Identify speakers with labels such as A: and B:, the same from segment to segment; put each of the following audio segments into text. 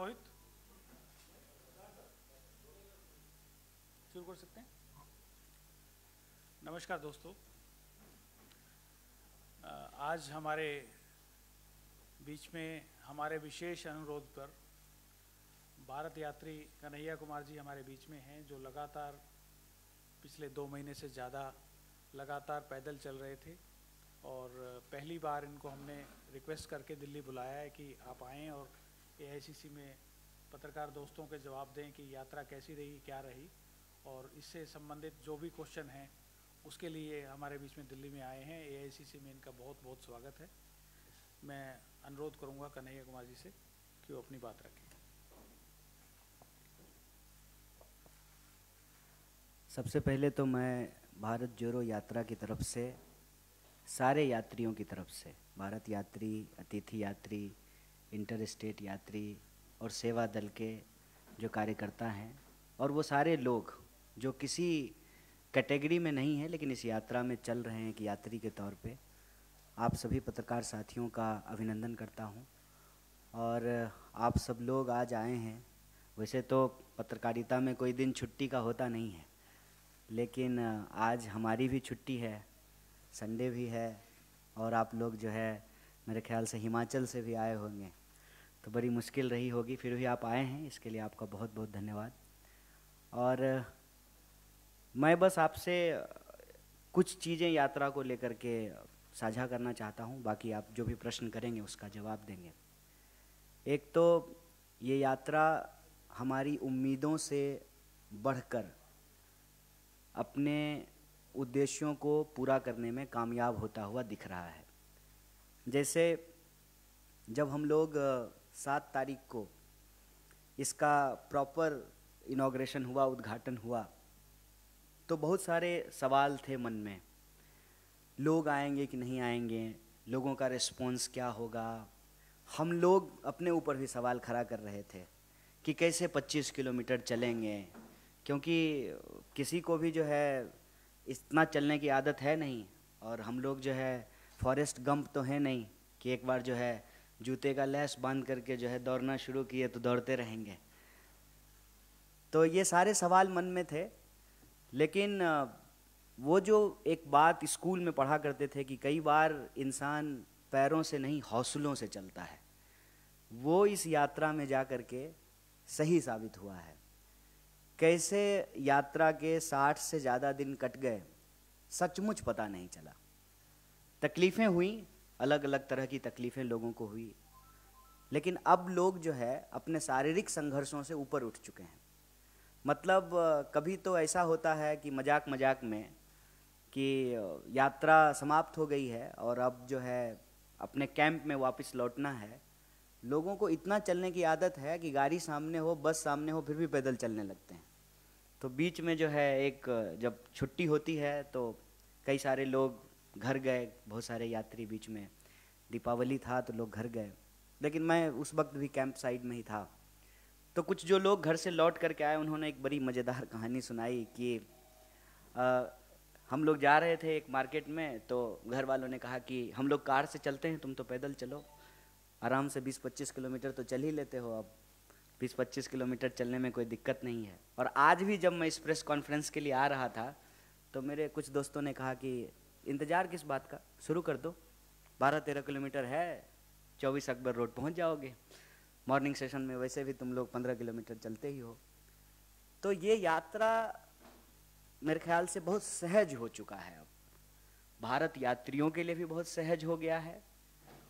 A: मोहित शुरू कर सकते हैं? नमस्कार दोस्तों। आज हमारे बीच में हमारे विशेष अनुरोध पर भारत यात्री कन्हैया कुमार जी हमारे बीच में हैं, जो लगातार पिछले दो महीने से ज़्यादा लगातार पैदल चल रहे थे और पहली बार इनको हमने रिक्वेस्ट करके दिल्ली बुलाया है कि आप आएँ और एआईसीसी में पत्रकार दोस्तों के जवाब दें कि यात्रा कैसी रही, क्या रही और इससे संबंधित जो भी क्वेश्चन हैं, उसके लिए हमारे बीच में दिल्ली में आए हैं। एआईसीसी में इनका बहुत बहुत स्वागत है। मैं अनुरोध करूँगा कन्हैया कुमार जी से कि वो अपनी बात रखें।
B: सबसे पहले तो मैं भारत जोरो यात्रा की तरफ़ से, सारे यात्रियों की तरफ़ से, भारत यात्री, अतिथि यात्री इंटर स्टेट यात्री और सेवा दल के जो कार्यकर्ता हैं और वो सारे लोग जो किसी कैटेगरी में नहीं है, लेकिन इस यात्रा में चल रहे हैं एक यात्री के तौर पे, आप सभी पत्रकार साथियों का अभिनंदन करता हूँ। और आप सब लोग आज आए हैं, वैसे तो पत्रकारिता में कोई दिन छुट्टी का होता नहीं है, लेकिन आज हमारी भी छुट्टी है, संडे भी है, और आप लोग जो है मेरे ख्याल से हिमाचल से भी आए होंगे। तो बड़ी मुश्किल रही होगी, फिर भी आप आए हैं, इसके लिए आपका बहुत बहुत धन्यवाद। और मैं बस आपसे कुछ चीज़ें यात्रा को लेकर के साझा करना चाहता हूँ, बाकी आप जो भी प्रश्न करेंगे उसका जवाब देंगे। एक तो ये यात्रा हमारी उम्मीदों से बढ़कर अपने उद्देश्यों को पूरा करने में कामयाब होता हुआ दिख रहा है। जैसे जब हम लोग सात तारीख को इसका प्रॉपर इनाग्रेशन हुआ, उद्घाटन हुआ। तो बहुत सारे सवाल थे मन में। लोग आएँगे कि नहीं आएँगे? लोगों का रिस्पॉन्स क्या होगा? हम लोग अपने ऊपर भी सवाल खड़ा कर रहे थे कि कैसे 25 किलोमीटर चलेंगे? क्योंकि किसी को भी जो है इतना चलने की आदत है नहीं, और हम लोग जो है फॉरेस्ट गंप तो है नहीं कि एक बार जो है जूते का लैस बाँध करके जो है दौड़ना शुरू किए तो दौड़ते रहेंगे। तो ये सारे सवाल मन में थे, लेकिन वो जो एक बात स्कूल में पढ़ा करते थे कि कई बार इंसान पैरों से नहीं, हौसलों से चलता है, वो इस यात्रा में जा कर के सही साबित हुआ है। कैसे यात्रा के साठ से ज़्यादा दिन कट गए, सचमुच पता नहीं चला। तकलीफ़ें हुई अलग अलग तरह की तकलीफ़ें लोगों को हुई। लेकिन अब लोग जो है, अपने शारीरिक संघर्षों से ऊपर उठ चुके हैं। मतलब कभी तो ऐसा होता है कि मज़ाक मज़ाक में कि, यात्रा समाप्त हो गई है और अब जो है, अपने कैंप में वापस लौटना है। लोगों को इतना चलने की आदत है कि गाड़ी सामने हो, बस सामने हो, फिर भी पैदल चलने लगते हैं। तो बीच में जो है, एक, जब छुट्टी होती है तो कई सारे लोग घर गए बहुत सारे यात्री बीच में। दीपावली था तो लोग घर गए। लेकिन मैं उस वक्त भी कैंप साइड में ही था। तो कुछ जो लोग घर से लौट करके आए उन्होंने एक बड़ी मज़ेदार कहानी सुनाई कि आ, हम लोग जा रहे थे एक मार्केट में तो घर वालों ने कहा कि हम लोग कार से चलते हैं तुम तो पैदल चलो। आराम से 20-25 किलोमीटर तो चल ही लेते हो अब। 20-25 किलोमीटर चलने में कोई दिक्कत नहीं है। और आज भी जब मैं इस प्रेस कॉन्फ्रेंस के लिए आ रहा था तो मेरे कुछ दोस्तों ने कहा कि इंतज़ार किस बात का? शुरू कर दो। बारह तेरह किलोमीटर है, चौबीस अकबर रोड पहुँच जाओगे। मॉर्निंग सेशन में वैसे भी तुम लोग पंद्रह किलोमीटर चलते ही हो। तो ये यात्रा मेरे ख्याल से बहुत सहज हो चुका है अब। भारत यात्रियों के लिए भी बहुत सहज हो गया है।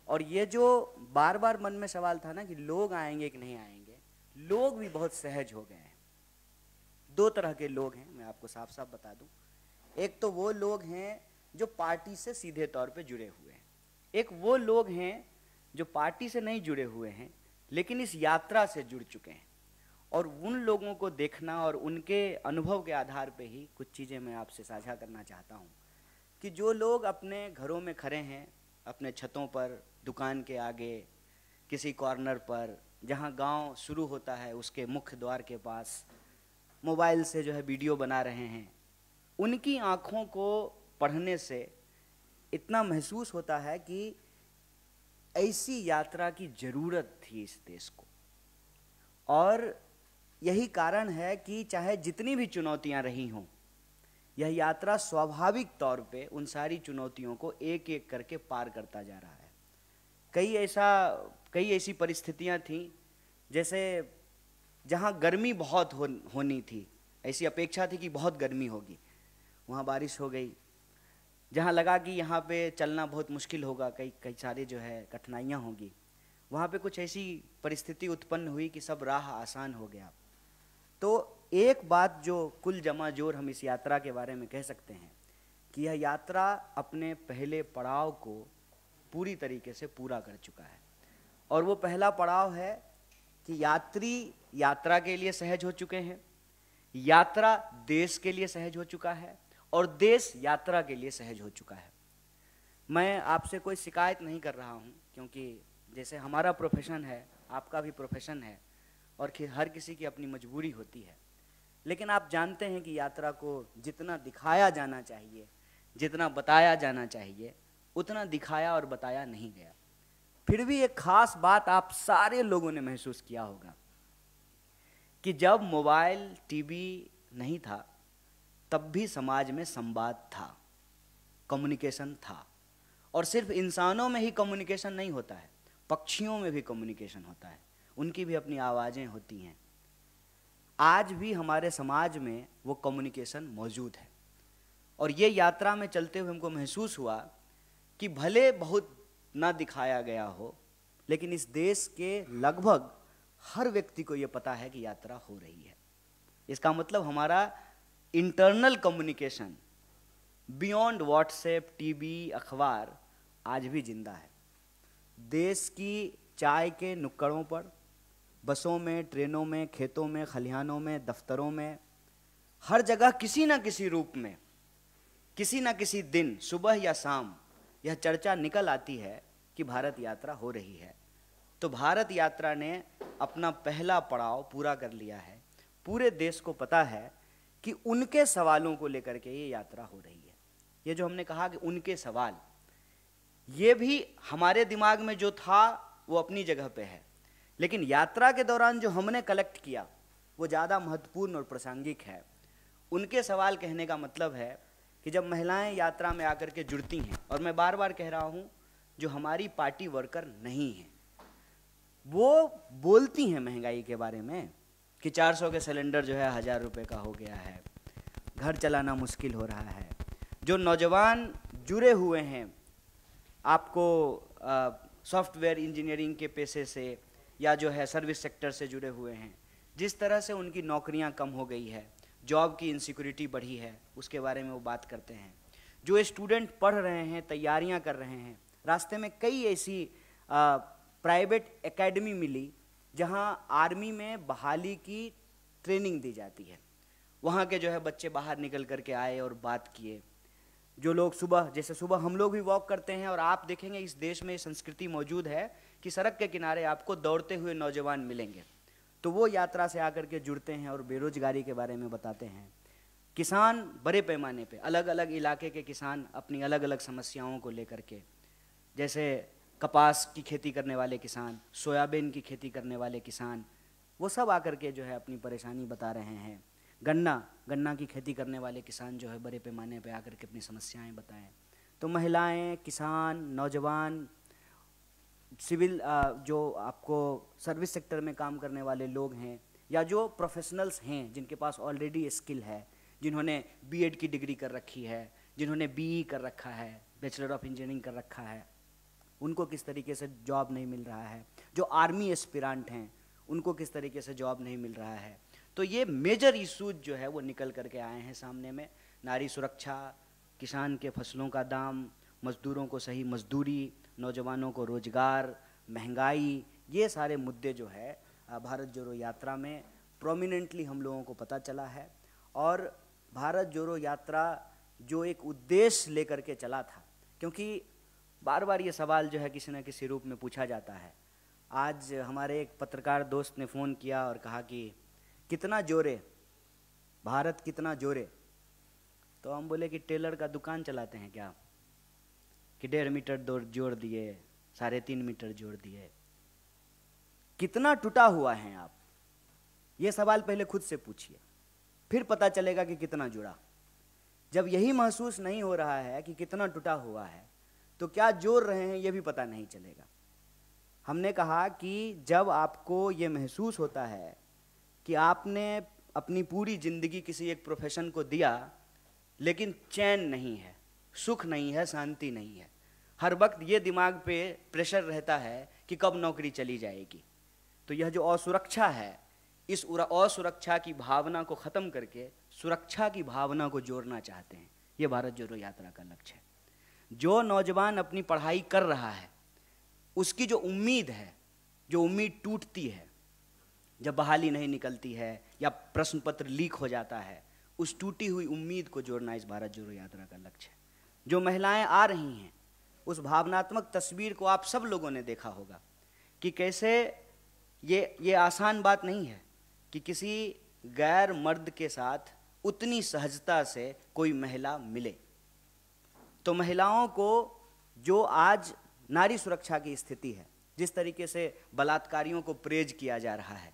B: और ये जो बार बार मन में सवाल था ना कि लोग आएँगे कि नहीं आएँगे, लोग भी बहुत सहज हो गए हैं। दो तरह के लोग हैं, मैं आपको साफ़ साफ़ बता दूँ। एक तो वो लोग हैं जो पार्टी से सीधे तौर पे जुड़े हुए हैं। एक वो लोग हैं जो पार्टी से नहीं जुड़े हुए हैं, लेकिन इस यात्रा से जुड़ चुके हैं। और उन लोगों को देखना और उनके अनुभव के आधार पे ही कुछ चीज़ें मैं आपसे साझा करना चाहता हूँ कि जो लोग अपने घरों में खड़े हैं, अपने छतों पर, दुकान के आगे, किसी कॉर्नर पर, जहाँ गाँव शुरू होता है उसके मुख्य द्वार के पास, मोबाइल से जो है वीडियो बना रहे हैं, उनकी आँखों को पढ़ने से इतना महसूस होता है कि ऐसी यात्रा की ज़रूरत थी इस देश को। और यही कारण है कि चाहे जितनी भी चुनौतियाँ रही हों यह यात्रा स्वाभाविक तौर पे उन सारी चुनौतियों को एक एक करके पार करता जा रहा है। कई ऐसा कई ऐसी परिस्थितियाँ थी जैसे जहाँ गर्मी बहुत हो, होनी थी ऐसी अपेक्षा थी कि बहुत गर्मी होगी वहाँ बारिश हो गई जहाँ लगा कि यहाँ पे चलना बहुत मुश्किल होगा, कई कई सारी जो है कठिनाइयाँ होंगी। वहाँ पे कुछ ऐसी परिस्थिति उत्पन्न हुई कि सब राह आसान हो गया। तो एक बात जो कुल जमा ज़ोर हम इस यात्रा के बारे में कह सकते हैं कि यह यात्रा अपने पहले पड़ाव को पूरी तरीके से पूरा कर चुका है। और वो पहला पड़ाव है कि यात्री यात्रा के लिए सहज हो चुके हैं, यात्रा देश के लिए सहज हो चुका है और देश यात्रा के लिए सहज हो चुका है। मैं आपसे कोई शिकायत नहीं कर रहा हूँ, क्योंकि जैसे हमारा प्रोफेशन है, आपका भी प्रोफेशन है, और हर किसी की अपनी मजबूरी होती है। लेकिन आप जानते हैं कि यात्रा को जितना दिखाया जाना चाहिए, जितना बताया जाना चाहिए, उतना दिखाया और बताया नहीं गया। फिर भी एक खास बात आप सारे लोगों ने महसूस किया होगा कि जब मोबाइल, टीवी नहीं था तब भी समाज में संवाद था कम्युनिकेशन था। और सिर्फ़ इंसानों में ही कम्युनिकेशन नहीं होता है, पक्षियों में भी कम्युनिकेशन होता है, उनकी भी अपनी आवाज़ें होती हैं। आज भी हमारे समाज में वो कम्युनिकेशन मौजूद है। और ये यात्रा में चलते हुए हमको महसूस हुआ कि भले बहुत ना दिखाया गया हो, लेकिन इस देश के लगभग हर व्यक्ति को ये पता है कि यात्रा हो रही है। इसका मतलब हमारा internal communication beyond WhatsApp TV अखबार आज भी ज़िंदा है। देश की चाय के नुक्कड़ों पर, बसों में, ट्रेनों में, खेतों में, खलिहानों में, दफ्तरों में, हर जगह किसी ना किसी रूप में, किसी ना किसी दिन, सुबह या शाम, यह चर्चा निकल आती है कि भारत यात्रा हो रही है। तो भारत यात्रा ने अपना पहला पड़ाव पूरा कर लिया है। पूरे देश को पता है कि उनके सवालों को लेकर के ये यात्रा हो रही है। ये जो हमने कहा कि उनके सवाल, ये भी हमारे दिमाग में जो था, वो अपनी जगह पे है। लेकिन यात्रा के दौरान जो हमने कलेक्ट किया, वो ज़्यादा महत्वपूर्ण और प्रासंगिक है। उनके सवाल कहने का मतलब है कि जब महिलाएँ यात्रा में आकर के जुड़ती हैं, और मैं बार बार कह रहा हूँ, जो हमारी पार्टी वर्कर नहीं है, वो बोलती हैं महँगाई के बारे में कि 400 के सिलेंडर जो है हज़ार रुपये का हो गया है। घर चलाना मुश्किल हो रहा है। जो नौजवान जुड़े हुए हैं, आपको सॉफ्टवेयर इंजीनियरिंग के पेशे से या जो है सर्विस सेक्टर से जुड़े हुए हैं, जिस तरह से उनकी नौकरियाँ कम हो गई है, जॉब की इनसिक्योरिटी बढ़ी है, उसके बारे में वो बात करते हैं। जो स्टूडेंट पढ़ रहे हैं, तैयारियाँ कर रहे हैं, रास्ते में कई ऐसी प्राइवेट एकेडमी मिली जहाँ आर्मी में बहाली की ट्रेनिंग दी जाती है। वहाँ के जो है बच्चे बाहर निकल करके आए और बात किए। जो लोग सुबह, जैसे सुबह हम लोग भी वॉक करते हैं और आप देखेंगे इस देश में संस्कृति मौजूद है कि सड़क के किनारे आपको दौड़ते हुए नौजवान मिलेंगे। तो वो यात्रा से आकर के जुड़ते हैं और बेरोजगारी के बारे में बताते हैं। किसान बड़े पैमाने पे अलग अलग इलाके के किसान अपनी अलग अलग समस्याओं को लेकर के। जैसे कपास की खेती करने वाले किसान, सोयाबीन की खेती करने वाले किसान, वो सब आकर के जो है अपनी परेशानी बता रहे हैं। गन्ना गन्ना की खेती करने वाले किसान जो है बड़े पैमाने पे आकर के अपनी समस्याएँ बताएँ। तो महिलाएँ, किसान, नौजवान, सिविल जो आपको सर्विस सेक्टर में काम करने वाले लोग हैं, या जो प्रोफेशनल्स हैं, जिनके पास ऑलरेडी स्किल है, जिन्होंने बीएड की डिग्री कर रखी है, जिन्होंने बीई कर रखा है बैचलर ऑफ़ इंजीनियरिंग कर रखा है उनको किस तरीके से जॉब नहीं मिल रहा है? जो आर्मी एस्पिरेंट हैं, उनको किस तरीके से जॉब नहीं मिल रहा है? तो ये मेजर इशूज जो है, वो निकल करके आए हैं सामने में। नारी सुरक्षा, किसान के फ़सलों का दाम, मजदूरों को सही मजदूरी, नौजवानों को रोज़गार, महँगाई, ये सारे मुद्दे जो है भारत जोड़ो यात्रा में प्रोमिनेंटली हम लोगों को पता चला है। और भारत जोड़ो यात्रा जो एक उद्देश्य लेकर के चला था, क्योंकि बार बार ये सवाल जो है किसी न किसी रूप में पूछा जाता है। आज हमारे एक पत्रकार दोस्त ने फ़ोन किया और कहा कि, कितना जोरे? भारत कितना जोरे? तो हम बोले कि, टेलर का दुकान चलाते हैं क्या? कि डेढ़ मीटर दौड़ जोड़ दिए, साढ़े तीन मीटर जोड़ दिए। कितना टूटा हुआ है आप? ये सवाल पहले खुद से पूछिए। फिर पता चलेगा कि कितना जुड़ा। जब यही महसूस नहीं हो रहा है कि कितना टूटा हुआ है तो क्या जोड़ रहे हैं ये भी पता नहीं चलेगा। हमने कहा कि जब आपको ये महसूस होता है कि आपने अपनी पूरी ज़िंदगी किसी एक प्रोफेशन को दिया, लेकिन चैन नहीं है, सुख नहीं है, शांति नहीं है, हर वक्त ये दिमाग पे प्रेशर रहता है कि कब नौकरी चली जाएगी। तो यह जो असुरक्षा है, इस असुरक्षा की भावना को खत्म करके सुरक्षा की भावना को जोड़ना चाहते हैं। ये भारत जोड़ो यात्रा का लक्ष्य है। जो नौजवान अपनी पढ़ाई कर रहा है, उसकी जो उम्मीद है, जो उम्मीद टूटती है, जब बहाली नहीं निकलती है या प्रश्न पत्र लीक हो जाता है, उस टूटी हुई उम्मीद को जोड़ना इस भारत जोड़ो यात्रा का लक्ष्य है। जो महिलाएँ आ रही हैं, उस भावनात्मक तस्वीर को आप सब लोगों ने देखा होगा कि कैसे ये ये आसान बात नहीं है कि किसी गैर मर्द के साथ उतनी सहजता से कोई महिला मिले। तो महिलाओं को जो आज नारी सुरक्षा की स्थिति है, जिस तरीके से बलात्कारियों को प्रेज किया जा रहा है,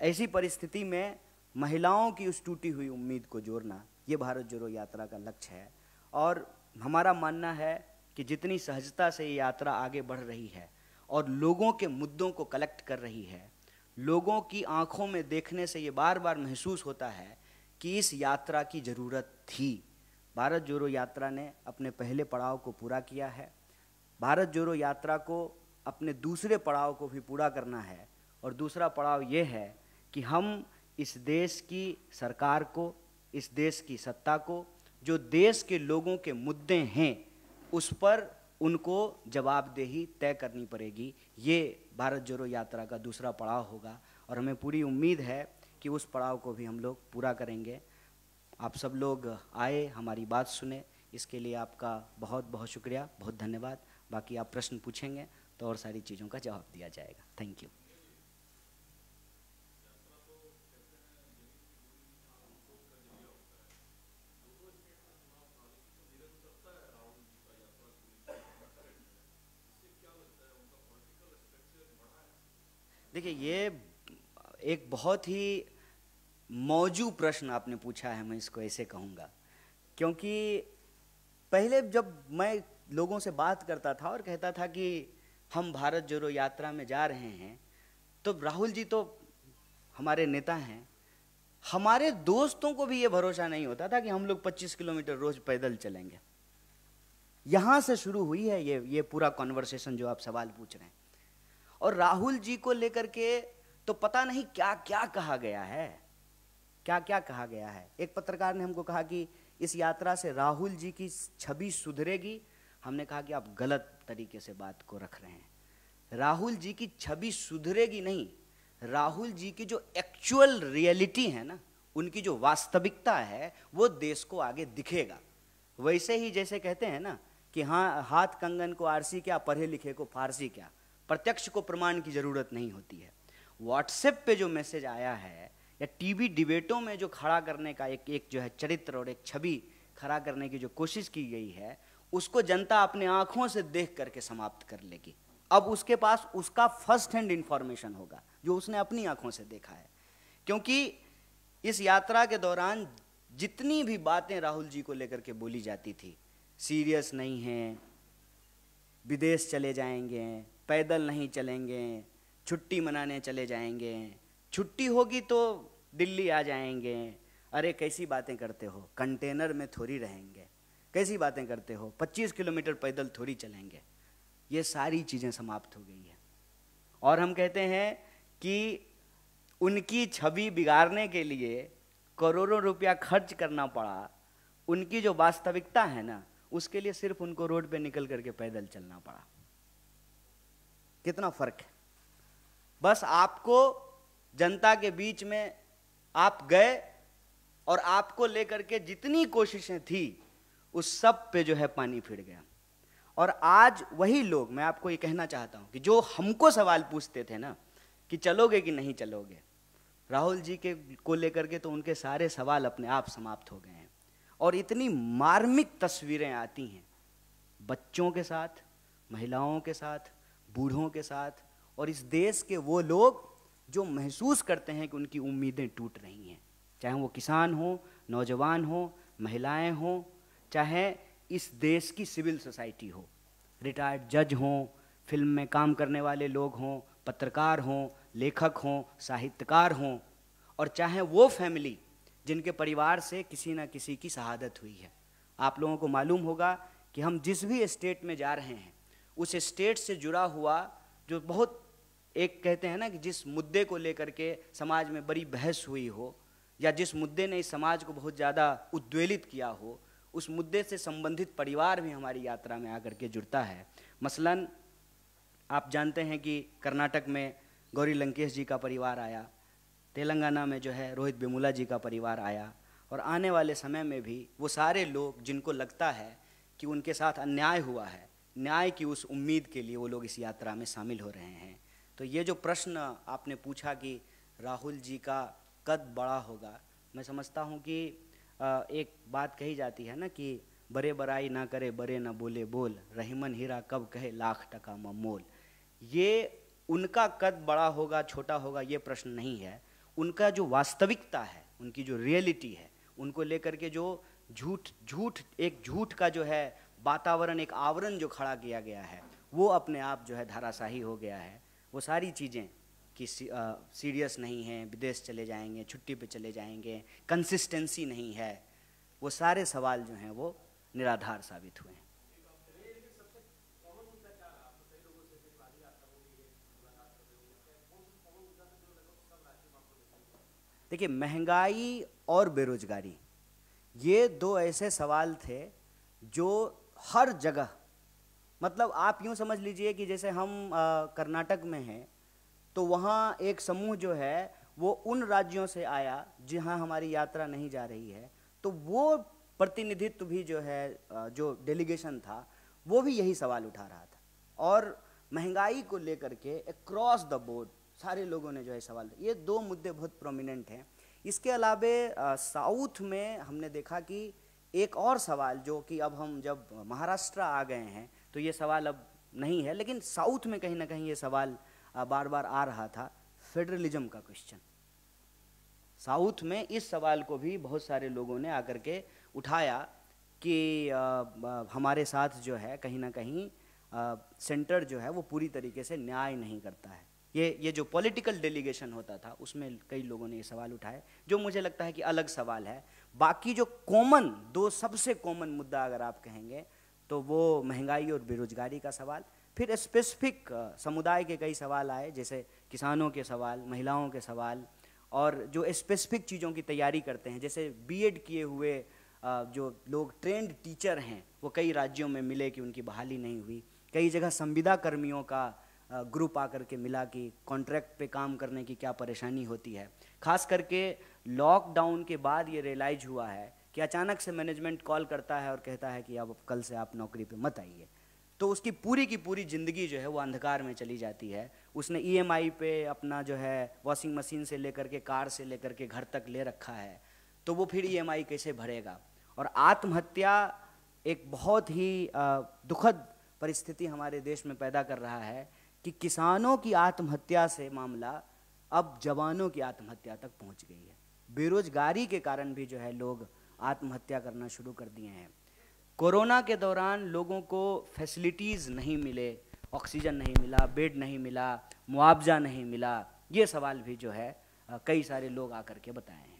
B: ऐसी परिस्थिति में महिलाओं की उस टूटी हुई उम्मीद को जोड़ना, ये भारत जोड़ो यात्रा का लक्ष्य है। और हमारा मानना है कि जितनी सहजता से ये यात्रा आगे बढ़ रही है और लोगों के मुद्दों को कलेक्ट कर रही है, लोगों की आँखों में देखने से ये बार बार महसूस होता है कि इस यात्रा की ज़रूरत थी। भारत जोड़ो यात्रा ने अपने पहले पड़ाव को पूरा किया है। भारत जोड़ो यात्रा को अपने दूसरे पड़ाव को भी पूरा करना है। और दूसरा पड़ाव ये है कि हम इस देश की सरकार को, इस देश की सत्ता को, जो देश के लोगों के मुद्दे हैं, उस पर उनको जवाबदेही तय करनी पड़ेगी। ये भारत जोड़ो यात्रा का दूसरा पड़ाव होगा। और हमें पूरी उम्मीद है कि उस पड़ाव को भी हम लोग पूरा करेंगे। आप सब लोग आए, हमारी बात सुने। इसके लिए आपका बहुत बहुत शुक्रिया, बहुत धन्यवाद। बाकी आप प्रश्न पूछेंगे तो और सारी चीज़ों का जवाब दिया जाएगा। थैंक यू देखिए, ये एक बहुत ही मौजू प्रश्न आपने पूछा है, मैं इसको ऐसे कहूँगा। क्योंकि पहले जब मैं लोगों से बात करता था और कहता था कि हम भारत जोड़ो यात्रा में जा रहे हैं तो राहुल जी तो हमारे नेता हैं। हमारे दोस्तों को भी ये भरोसा नहीं होता था कि हम लोग 25 किलोमीटर रोज पैदल चलेंगे। यहाँ से शुरू हुई है ये ये पूरा कॉन्वर्सेशन जो आप सवाल पूछ रहे हैं। और राहुल जी को लेकर के तो पता नहीं क्या क्या कहा गया है। क्या क्या कहा गया है? एक पत्रकार ने हमको कहा कि इस यात्रा से राहुल जी की छवि सुधरेगी। हमने कहा कि आप गलत तरीके से बात को रख रहे हैं। राहुल जी की छवि सुधरेगी नहीं। राहुल जी की जो एक्चुअल रियलिटी है ना, उनकी जो वास्तविकता है, वो देश को आगे दिखेगा। वैसे ही जैसे कहते हैं ना कि हाँ हाथ कंगन को आरसी क्या, पढ़े लिखे को फारसी क्या? प्रत्यक्ष को प्रमाण की ज़रूरत नहीं होती है। व्हाट्सएप पे जो मैसेज आया है या टीवी डिबेटों में जो खड़ा करने का एक एक जो है चरित्र और एक छवि खड़ा करने की जो कोशिश की गई है, उसको जनता अपने आँखों से देख करके समाप्त कर लेगी। अब उसके पास उसका फ़र्स्ट हैंड इंफॉर्मेशन होगा, जो उसने अपनी आँखों से देखा है। क्योंकि इस यात्रा के दौरान जितनी भी बातें राहुल जी को लेकर के बोली जाती थी, सीरियस नहीं है, विदेश चले जाएँगे, पैदल नहीं चलेंगे, छुट्टी मनाने चले जाएँगे छुट्टी होगी तो दिल्ली आ जाएँगे। अरे, कैसी बातें करते हो? कंटेनर में थोड़ी रहेंगे। कैसी बातें करते हो? 25 किलोमीटर पैदल थोड़ी चलेंगे। ये सारी चीज़ें समाप्त हो गई है। और हम कहते हैं कि उनकी छवि बिगाड़ने के लिए करोड़ों रुपया खर्च करना पड़ा। उनकी जो वास्तविकता है ना, उसके लिए सिर्फ़ उनको रोड पे निकल करके पैदल चलना पड़ा। कितना फ़र्क है। बस आपको जनता के बीच में आप गए और आपको लेकर के जितनी कोशिशें थी, उस सब पे जो है पानी फिर गया। और आज वही लोग, मैं आपको ये कहना चाहता हूँ कि जो हमको सवाल पूछते थे ना, कि चलोगे कि नहीं चलोगे, राहुल जी के को लेकर के तो उनके सारे सवाल अपने आप समाप्त हो गए हैं। और इतनी मार्मिक तस्वीरें आती हैं, बच्चों के साथ, महिलाओं के साथ, बूढ़ों के साथ, और इस देश के वो लोग जो महसूस करते हैं कि उनकी उम्मीदें टूट रही हैं। चाहे वो किसान हो, नौजवान हो, महिलाएँ हों, चाहे इस देश की सिविल सोसाइटी हो, रिटायर्ड जज हों, फ़िल्म में काम करने वाले लोग हों, पत्रकार हों, लेखक हों, साहित्यकार हों, और चाहे वो फैमिली जिनके परिवार से किसी न किसी की शहादत हुई है। आप लोगों को मालूम होगा कि हम जिस भी स्टेट में जा रहे हैं, उस स्टेट से जुड़ा हुआ जो बहुत एक कहते हैं ना कि जिस मुद्दे को लेकर के समाज में बड़ी बहस हुई हो, या जिस मुद्दे ने इस समाज को बहुत ज़्यादा उद्वेलित किया हो, उस मुद्दे से संबंधित परिवार भी हमारी यात्रा में आकर के जुड़ता है। मसलन, आप जानते हैं कि कर्नाटक में गौरी लंकेश जी का परिवार आया, तेलंगाना में जो है रोहित बेमुला जी का परिवार आया, और आने वाले समय में भी वो सारे लोग जिनको लगता है कि उनके साथ अन्याय हुआ है, न्याय की उस उम्मीद के लिए वो लोग इस यात्रा में शामिल हो रहे हैं। तो ये जो प्रश्न आपने पूछा कि राहुल जी का कद बड़ा होगा, मैं समझता हूँ कि एक बात कही जाती है ना कि बड़े बड़ाई ना करे, बड़े ना बोले, बोल। रहीमन हीरा कब कहे, लाख टका ममोल। ये उनका कद बड़ा होगा, छोटा होगा, ये प्रश्न नहीं है। उनका जो वास्तविकता है, उनकी जो रियलिटी है, उनको लेकर के जो झूठ झूठ, एक झूठ का जो है, वातावरण, एक आवरण जो खड़ा किया गया है, वो अपने आप जो है, धाराशाही हो गया है। वो सारी चीज़ें कि सीरियस नहीं है, विदेश चले जाएँगे, छुट्टी पे चले जाएँगे कंसिस्टेंसी नहीं है, वो सारे सवाल जो हैं वो निराधार साबित हुए हैं। देखिए, महँगाई और बेरोजगारी, ये दो ऐसे सवाल थे जो हर जगह मतलब आप यूँ समझ लीजिए कि जैसे हम कर्नाटक में हैं तो वहाँ एक समूह जो है, वो उन राज्यों से आया जहाँ हमारी यात्रा नहीं जा रही है। तो वो प्रतिनिधित्व भी जो है जो डेलीगेशन था, वो भी यही सवाल उठा रहा था। और महँगाई को लेकर के अक्रॉस द बोर्ड सारे लोगों ने जो है सवाल, ये दो मुद्दे बहुत प्रोमिनेंट हैं। इसके अलावे साउथ में हमने देखा कि एक और सवाल जो कि अब हम जब महाराष्ट्र आ गए हैं तो ये सवाल अब नहीं है, लेकिन साउथ में कहीं ना कहीं ये सवाल बार बार आ रहा था फेडरलिज्म का क्वेश्चन साउथ में इस सवाल को भी बहुत सारे लोगों ने आकर के उठाया कि हमारे साथ जो है, कहीं ना कहीं सेंटर जो है वो पूरी तरीके से न्याय नहीं करता है। ये ये जो पॉलिटिकल डेलीगेशन होता था, उसमें कई लोगों ने ये सवाल उठाए, जो मुझे लगता है कि अलग सवाल है। बाकी जो कॉमन दो सबसे कॉमन मुद्दा अगर आप कहेंगे तो वो महँगाई और बेरोजगारी का सवाल। फिर स्पेसिफिक समुदाय के कई सवाल आए, जैसे किसानों के सवाल, महिलाओं के सवाल, और जो स्पेसिफिक चीज़ों की तैयारी करते हैं, जैसे बीएड किए हुए जो लोग ट्रेंड टीचर हैं, वो कई राज्यों में मिले कि उनकी बहाली नहीं हुई। कई जगह संविदा कर्मियों का ग्रुप आकर के मिला कि कॉन्ट्रैक्ट पे काम करने की क्या परेशानी होती है। खास करके लॉकडाउन के बाद ये रियलाइज़ हुआ है कि अचानक से मैनेजमेंट कॉल करता है और कहता है कि अब कल से आप नौकरी पे मत आइए। तो उसकी पूरी की पूरी ज़िंदगी जो है वो अंधकार में चली जाती है। उसने ईएमआई पे अपना जो है वॉशिंग मशीन से लेकर के कार से लेकर के घर तक ले रखा है। तो वो फिर ईएमआई कैसे भरेगा? और आत्महत्या एक बहुत ही दुखद परिस्थिति हमारे देश में पैदा कर रहा है कि किसानों की आत्महत्या से मामला अब जवानों की आत्महत्या तक पहुँच गई है। बेरोजगारी के कारण भी जो है लोग आत्महत्या करना शुरू कर दिए हैं। कोरोना के दौरान लोगों को फैसिलिटीज़ नहीं मिले, ऑक्सीजन नहीं मिला, बेड नहीं मिला, मुआवजा नहीं मिला, ये सवाल भी जो है कई सारे लोग आकर के बताए हैं।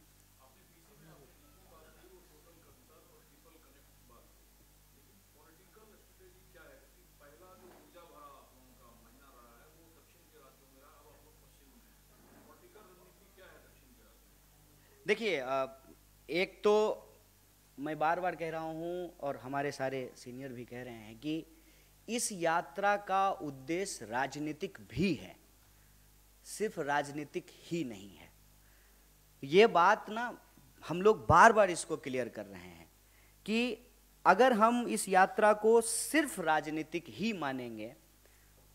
B: देखिए एक तो मैं बार बार कह रहा हूँ, और हमारे सारे सीनियर भी कह रहे हैं कि इस यात्रा का उद्देश्य राजनीतिक भी है। सिर्फ़ राजनीतिक ही नहीं है। ये बात ना, हम लोग बार बार इसको क्लियर कर रहे हैं कि अगर हम इस यात्रा को सिर्फ़ राजनीतिक ही मानेंगे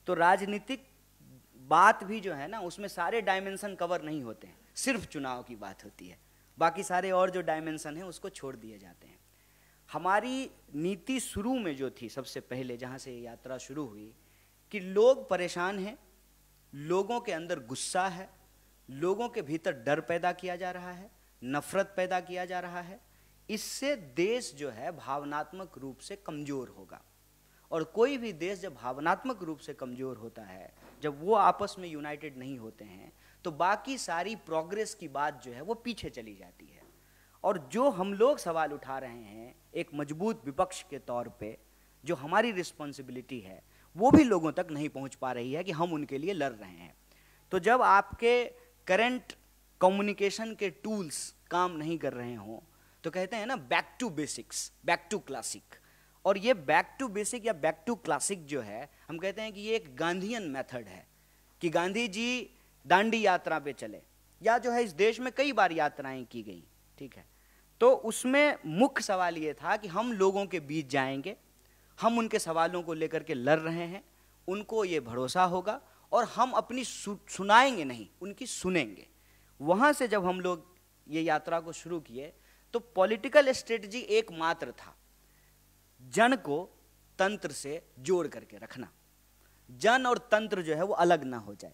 B: तो राजनीतिक बात भी जो है ना, उसमें सारे डायमेंशन कवर नहीं होते हैं। सिर्फ़ चुनाव की बात होती है। बाकी सारे और जो डायमेंशन है, उसको छोड़ दिए जाते हैं। हमारी नीति शुरू में जो थी, सबसे पहले जहाँ से यात्रा शुरू हुई, कि लोग परेशान हैं, लोगों के अंदर गुस्सा है, लोगों के भीतर डर पैदा किया जा रहा है, नफरत पैदा किया जा रहा है, इससे देश जो है भावनात्मक रूप से कमज़ोर होगा। और कोई भी देश जब भावनात्मक रूप से कमज़ोर होता है, जब वो आपस में यूनाइटेड नहीं होते हैं तो बाकी सारी प्रोग्रेस की बात जो है वो पीछे चली जाती है। और जो हम लोग सवाल उठा रहे हैं एक मज़बूत विपक्ष के तौर पे, जो हमारी रिस्पॉन्सिबिलिटी है, वो भी लोगों तक नहीं पहुँच पा रही है कि हम उनके लिए लड़ रहे हैं। तो जब आपके करंट कम्युनिकेशन के टूल्स काम नहीं कर रहे हों तो कहते हैं ना back to basics back to classic और ये बैक टू बेसिक या बैक टू क्लासिक जो है, हम कहते हैं कि ये एक गांधीयन मेथड है। कि गांधी जी दांडी यात्रा पे चले। या जो है इस देश में कई बार यात्राएँ की गई ठीक है? तो उसमें मुख्य सवाल ये था कि हम लोगों के बीच जाएँगे हम उनके सवालों को लेकर के लड़ रहे हैं उनको ये भरोसा होगा और हम अपनी सु, सुनाएँगे नहीं उनकी सुनेंगे। वहाँ से जब हम लोग ये यात्रा को शुरू किए तो पॉलिटिकल स्ट्रेटजी एकमात्र था। जन को तंत्र से जोड़ करके रखना। जन और तंत्र जो है वो अलग ना हो जाए।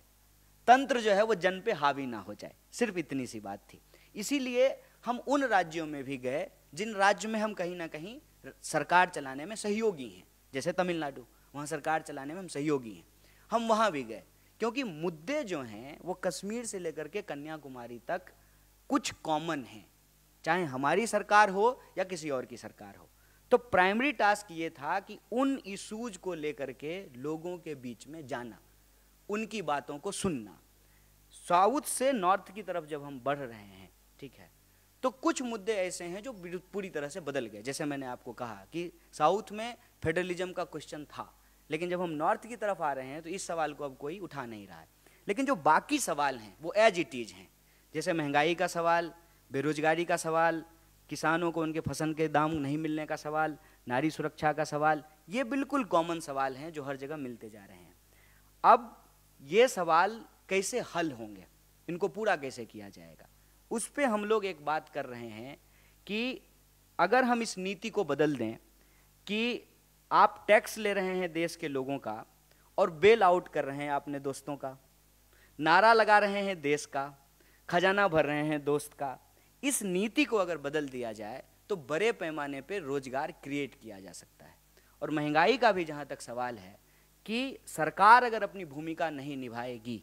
B: तंत्र जो है वो जन पे हावी ना हो जाए। सिर्फ़ इतनी सी बात थी। इसीलिए हम उन राज्यों में भी गए, जिन राज्य में हम कहीं ना कहीं सरकार चलाने में सहयोगी हैं। जैसे तमिलनाडु, वहाँ सरकार चलाने में हम सहयोगी हैं। हम वहाँ भी गए, क्योंकि मुद्दे जो हैं, वो कश्मीर से लेकर के कन्याकुमारी तक कुछ कॉमन हैं। चाहे हमारी सरकार हो या किसी और की सरकार हो। तो प्राइमरी टास्क ये था कि उन इशूज को लेकर के लोगों के बीच में जाना। उनकी बातों को सुनना। साउथ से नॉर्थ की तरफ़ जब हम बढ़ रहे हैं, ठीक है तो कुछ मुद्दे ऐसे हैं जो पूरी तरह से बदल गए। जैसे मैंने आपको कहा कि साउथ में फेडरलिज्म का क्वेश्चन था, लेकिन जब हम नॉर्थ की तरफ़ आ रहे हैं तो इस सवाल को अब कोई उठा नहीं रहा है। लेकिन जो बाकी सवाल हैं, वो एज इट इज़ हैं। जैसे महँगाई का सवाल, बेरोजगारी का सवाल, किसानों को उनके फ़सल के दाम नहीं मिलने का सवाल, नारी सुरक्षा का सवाल, ये बिल्कुल कॉमन सवाल हैं जो हर जगह मिलते जा रहे हैं। अब ये सवाल कैसे हल होंगे? इनको पूरा कैसे किया जाएगा? उस पर हम लोग एक बात कर रहे हैं कि अगर हम इस नीति को बदल दें कि आप टैक्स ले रहे हैं देश के लोगों का और बेल आउट कर रहे हैं अपने दोस्तों का, नारा लगा रहे हैं देश का, खजाना भर रहे हैं दोस्त का, इस नीति को अगर बदल दिया जाए तो बड़े पैमाने पर रोज़गार क्रिएट किया जा सकता है। और महँगाई का भी जहाँ तक सवाल है कि सरकार अगर अपनी भूमिका नहीं निभाएगी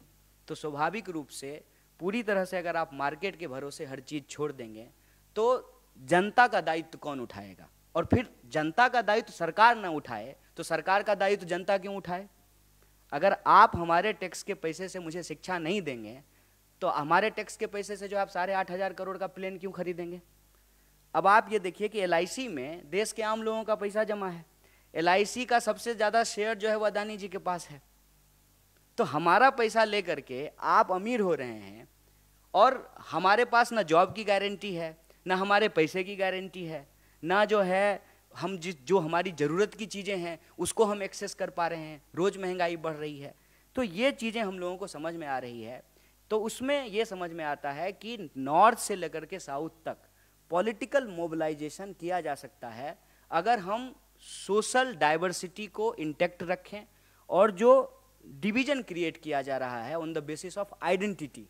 B: तो स्वाभाविक रूप से पूरी तरह से अगर आप मार्केट के भरोसे हर चीज़ छोड़ देंगे तो जनता का दायित्व कौन उठाएगा? और फिर जनता का दायित्व सरकार ना उठाए तो सरकार का दायित्व जनता क्यों उठाए? अगर आप हमारे टैक्स के पैसे से मुझे शिक्षा नहीं देंगे तो हमारे टैक्स के पैसे से जो आप साढ़े आठ हज़ार करोड़ का प्लेन क्यों खरीदेंगे? अब आप ये देखिए कि LIC में देश के आम लोगों का पैसा जमा है। एलआईसी का सबसे ज़्यादा शेयर जो है वो अदानी जी के पास है। तो हमारा पैसा लेकर के आप अमीर हो रहे हैं और हमारे पास ना जॉब की गारंटी है, ना हमारे पैसे की गारंटी है, ना जो है हम जिस, जो हमारी ज़रूरत की चीज़ें हैं, उसको हम एक्सेस कर पा रहे हैं। रोज़ महँगाई बढ़ रही है। तो ये चीज़ें हम लोगों को समझ में आ रही है। तो उसमें ये समझ में आता है कि नॉर्थ से लेकर के साउथ तक पॉलिटिकल मोबिलाइजेशन किया जा सकता है। अगर हम सोशल डाइवर्सिटी को इंटेक्ट रखें और जो डिवीज़न क्रिएट किया जा रहा है on the basis of identity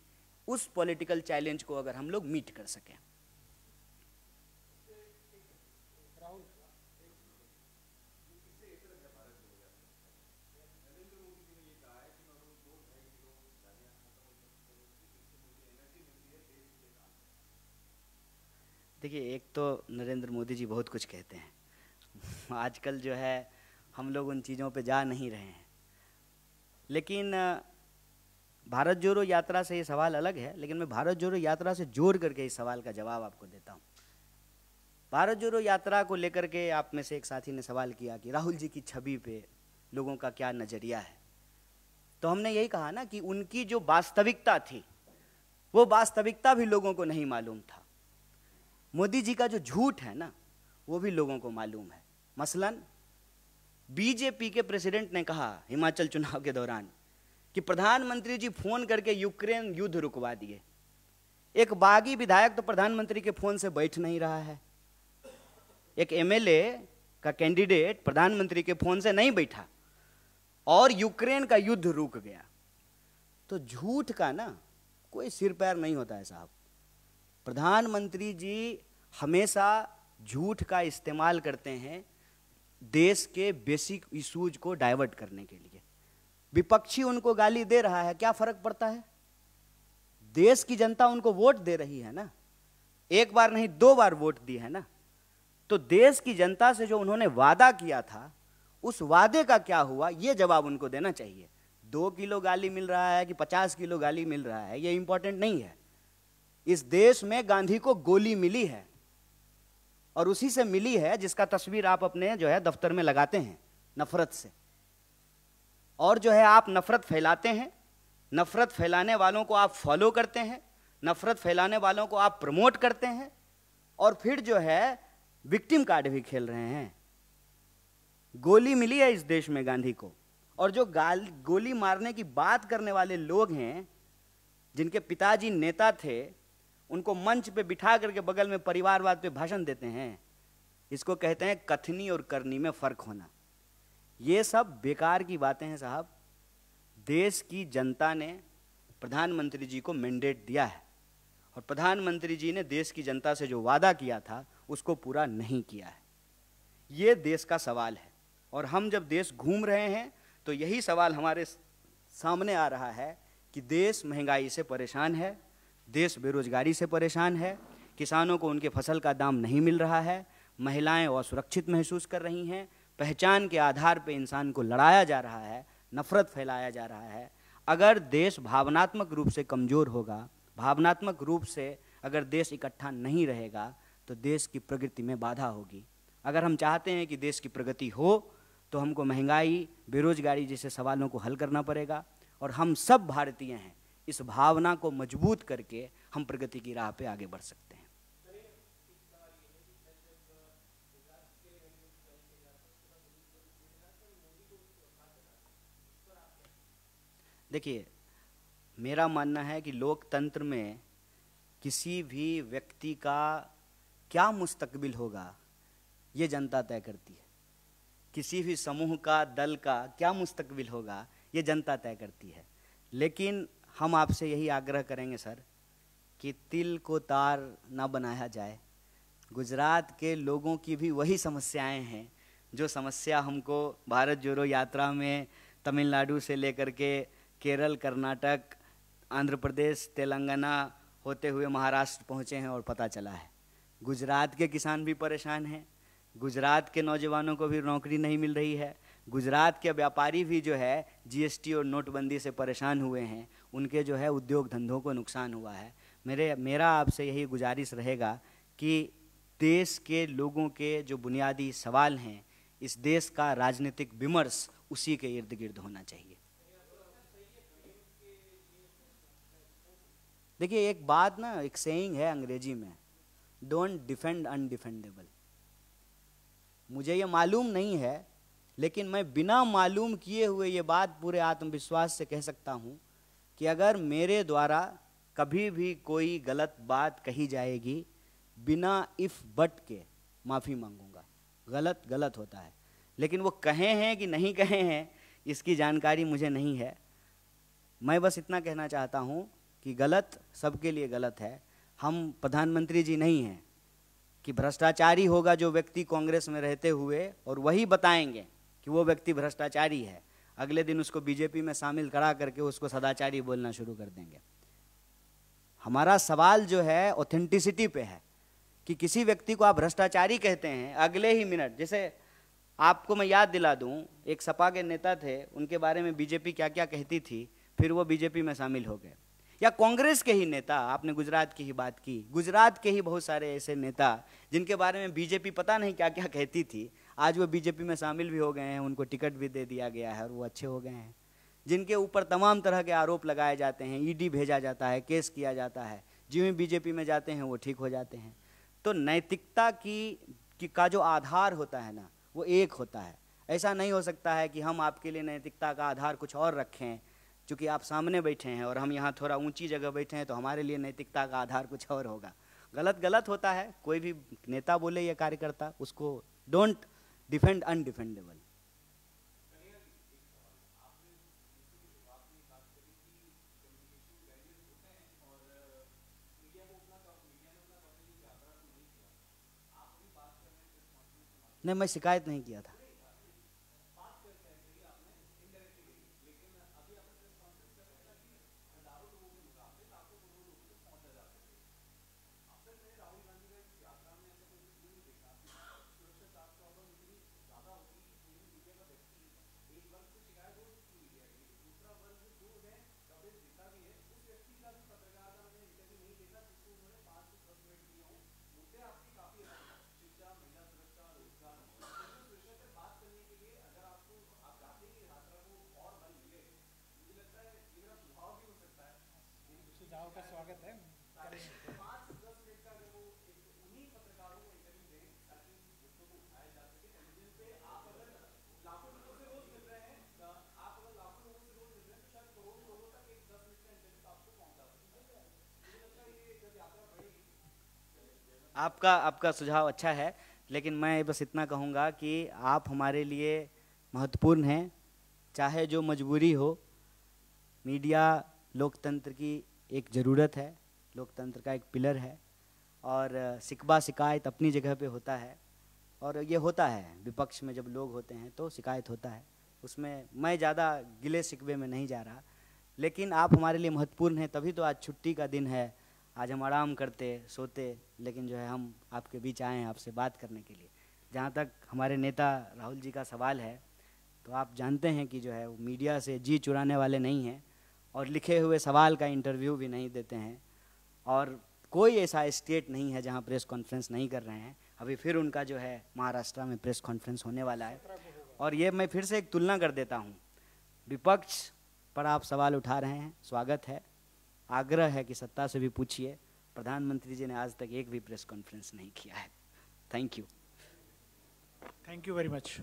B: उस पॉलिटिकल चैलेंज को अगर हम लोग मीट कर सकें। देखिए, एक तो नरेंद्र मोदी जी बहुत कुछ कहते हैं। आजकल जो है, हम लोग उन चीज़ों पे जा नहीं रहे हैं। लेकिन, भारत जोड़ो यात्रा से ये सवाल अलग है, लेकिन मैं भारत जोड़ो यात्रा से जोड़ करके इस सवाल का जवाब आपको देता हूँ। भारत जोड़ो यात्रा को लेकर के आप में से एक साथी ने सवाल किया कि राहुल जी की छवि पे लोगों का क्या नज़रिया है? तो हमने यही कहा ना कि उनकी जो वास्तविकता थी, वो वास्तविकता भी लोगों को नहीं मालूम था। मोदी जी का जो झूठ है ना, वो भी लोगों को मालूम है। मसलन बीजेपी के प्रेसिडेंट ने कहा हिमाचल चुनाव के दौरान कि प्रधानमंत्री जी फ़ोन करके यूक्रेन युद्ध रुकवा दिए। एक बागी विधायक तो प्रधानमंत्री के फ़ोन से बैठ नहीं रहा है। एक एमएलए का कैंडिडेट प्रधानमंत्री के फ़ोन से नहीं बैठा और यूक्रेन का युद्ध रुक गया। तो झूठ का ना, कोई सिर पैर नहीं होता है साहब। प्रधानमंत्री जी हमेशा झूठ का इस्तेमाल करते हैं देश के बेसिक इशूज को डाइवर्ट करने के लिए। विपक्षी उनको गाली दे रहा है, क्या फ़र्क पड़ता है? देश की जनता उनको वोट दे रही है ना? एक बार नहीं, दो बार वोट दी है ना? तो देश की जनता से जो उन्होंने वादा किया था, उस वादे का क्या हुआ? यह जवाब उनको देना चाहिए। दो किलो गाली मिल रहा है कि पचास किलो गाली मिल रहा है यह इंपॉर्टेंट नहीं है। इस देश में गांधी को गोली मिली है। और उसी से मिली है जिसका तस्वीर आप अपने जो है दफ्तर में लगाते हैं, नफरत से। और जो है आप नफरत फैलाते हैं, नफरत फैलाने वालों को आप फॉलो करते हैं, नफरत फैलाने वालों को आप प्रमोट करते हैं, और फिर जो है विक्टिम कार्ड भी खेल रहे हैं। गोली मिली है इस देश में गांधी को। और जो गाल, गोली मारने की बात करने वाले लोग हैं, जिनके पिताजी नेता थे उनको मंच पे बिठा करके बगल में परिवारवाद पे भाषण देते हैं, इसको कहते हैं कथनी और करनी में फ़र्क होना। ये सब बेकार की बातें हैं साहब। देश की जनता ने प्रधानमंत्री जी को मैंडेट दिया है और प्रधानमंत्री जी ने देश की जनता से जो वादा किया था, उसको पूरा नहीं किया है। ये देश का सवाल है और हम जब देश घूम रहे हैं तो यही सवाल हमारे सामने आ रहा है कि देश महँगाई से परेशान है देश बेरोजगारी से परेशान है, किसानों को उनके फ़सल का दाम नहीं मिल रहा है, महिलाएँ असुरक्षित महसूस कर रही हैं, पहचान के आधार पर इंसान को लड़ाया जा रहा है, नफरत फैलाया जा रहा है। अगर देश भावनात्मक रूप से कमज़ोर होगा, भावनात्मक रूप से अगर देश इकट्ठा नहीं रहेगा तो देश की प्रगति में बाधा होगी। अगर हम चाहते हैं कि देश की प्रगति हो तो हमको महँगाई, बेरोजगारी जैसे सवालों को हल करना पड़ेगा, और हम सब भारतीय हैं। इस भावना को मज़बूत करके हम प्रगति की राह पे आगे बढ़ सकते हैं। देखिए, मेरा मानना है कि लोकतंत्र में किसी भी व्यक्ति का क्या मुस्तकबिल होगा, ये जनता तय करती है। किसी भी समूह का, दल का क्या मुस्तकबिल होगा, ये जनता तय करती है। लेकिन हम आपसे यही आग्रह करेंगे, सर, कि तिल को तार ना बनाया जाए। गुजरात के लोगों की भी वही समस्याएँ हैं, जो समस्या हमको भारत जोड़ो यात्रा में तमिलनाडु से लेकर के केरल, कर्नाटक, आंध्र प्रदेश, तेलंगाना होते हुए महाराष्ट्र पहुँचे हैं और पता चला है। गुजरात के किसान भी परेशान हैं। गुजरात के नौजवानों को भी नौकरी नहीं मिल रही है। गुजरात के व्यापारी भी जो है जीएसटी और नोटबंदी से परेशान हुए हैं। उनके जो है उद्योग धंधों को नुकसान हुआ है। मेरे, मेरा आपसे यही गुजारिश रहेगा कि देश के लोगों के जो बुनियादी सवाल हैं, इस देश का राजनीतिक विमर्श उसी के इर्द गिर्द होना चाहिए। देखिए, एक बात ना, एक सेइंग है अंग्रेज़ी में डोंट डिफेंड अनडिफेंडेबल मुझे ये मालूम नहीं है, लेकिन मैं बिना मालूम किए हुए ये बात पूरे आत्मविश्वास से कह सकता हूँ कि अगर मेरे द्वारा कभी भी कोई गलत बात कही जाएगी, बिना इफ़ बट के माफ़ी मांगूँगा। गलत गलत होता है। लेकिन वो कहे हैं कि नहीं कहे हैं, इसकी जानकारी मुझे नहीं है। मैं बस इतना कहना चाहता हूँ कि गलत सबके लिए गलत है। हम प्रधानमंत्री जी नहीं हैं कि भ्रष्टाचारी होगा जो व्यक्ति कांग्रेस में रहते हुए और वही बताएँगे कि वो व्यक्ति भ्रष्टाचारी है। अगले दिन उसको बीजेपी में शामिल करा करके उसको सदाचारी बोलना शुरू कर देंगे। हमारा सवाल जो है ऑथेंटिसिटी पे है कि किसी व्यक्ति को आप भ्रष्टाचारी कहते हैं, अगले ही मिनट, जैसे आपको मैं याद दिला दूँ, एक सपा के नेता थे, उनके बारे में बीजेपी क्या क्या कहती थी, फिर वो बीजेपी में शामिल हो गए। या कांग्रेस के ही नेता, आपने गुजरात की ही बात की, गुजरात के ही बहुत सारे ऐसे नेता, जिनके बारे में बीजेपी पता नहीं क्या क्या कहती थी आज वो बीजेपी में शामिल भी हो गए हैं उनको टिकट भी दे दिया गया है और वो अच्छे हो गए हैं। जिनके ऊपर तमाम तरह के आरोप लगाए जाते हैं ईडी भेजा जाता है केस किया जाता है। जिन बीजेपी में जाते हैं वो ठीक हो जाते हैं। तो नैतिकता की, की का जो आधार होता है ना वो एक होता है। ऐसा नहीं हो सकता है कि हम आपके लिए नैतिकता का आधार कुछ और रखें चूँकि आप सामने बैठे हैं और हम यहाँ थोड़ा ऊँची जगह बैठे हैं तो हमारे लिए नैतिकता का आधार कुछ और होगा। गलत गलत होता है कोई भी नेता बोले या कार्यकर्ता उसको डोंट डिफेंड अनडिफेंडेबल। नहीं मैं शिकायत नहीं किया था।
C: सुझाव का स्वागत है।
B: आपका आपका सुझाव अच्छा है, लेकिन मैं बस इतना कहूँगा कि आप हमारे लिए महत्वपूर्ण हैं। चाहे जो मजबूरी हो, मीडिया, लोकतंत्र की एक ज़रूरत है, लोकतंत्र का एक पिलर है और शिकवा शिकायत अपनी जगह पे होता है और ये होता है, विपक्ष में जब लोग होते हैं तो शिकायत होता है। उसमें मैं ज़्यादा गिले शिकवे में नहीं जा रहा, लेकिन आप हमारे लिए महत्वपूर्ण हैं, तभी तो आज छुट्टी का दिन है, आज हम आराम करते, सोते, लेकिन जो है हम आपके बीच आए हैं आपसे बात करने के लिए। जहाँ तक हमारे नेता राहुल जी का सवाल है तो आप जानते हैं कि जो है वो मीडिया से जी चुराने वाले नहीं हैं और लिखे हुए सवाल का इंटरव्यू भी नहीं देते हैं। और कोई ऐसा स्टेट नहीं है जहाँ प्रेस कॉन्फ्रेंस नहीं कर रहे हैं। अभी फिर उनका जो है महाराष्ट्र में प्रेस कॉन्फ्रेंस होने वाला है। और ये मैं फिर से एक तुलना कर देता हूँ। विपक्ष पर आप सवाल उठा रहे हैं, स्वागत है। आग्रह है कि सत्ता से भी पूछिए। प्रधानमंत्री जी ने आज तक एक भी प्रेस कॉन्फ्रेंस नहीं किया है। Thank you
C: thank you very much